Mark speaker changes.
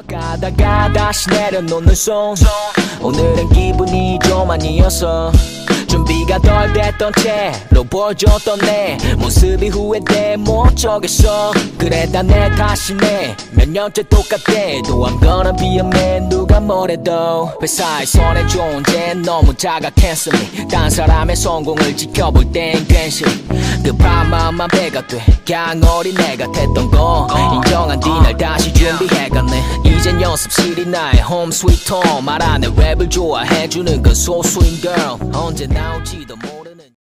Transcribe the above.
Speaker 1: 가다가 다시 내려놓는 손 오늘은 기분이 좀 아니었어 준비가 덜 됐던 채로 보여줬던 내 모습이 후회돼 못 적겠어. 그래 다내 탓이네. 몇 년째 똑같대 또 I'm gonna be a man. 누가 뭐래도 회사의 손에 존재 너무 자각했으니 딴 사람의 성공을 지켜볼 땐 괜시 급한 마음만 배가 돼. 그냥 어린애가 됐던 거. 인정한 뒤 준비해갔네. 이젠 연습실이 나의 홈 스위트 홈 말 안에 랩을 좋아해주는 그 소수인 girl. 언제 나올지도 모르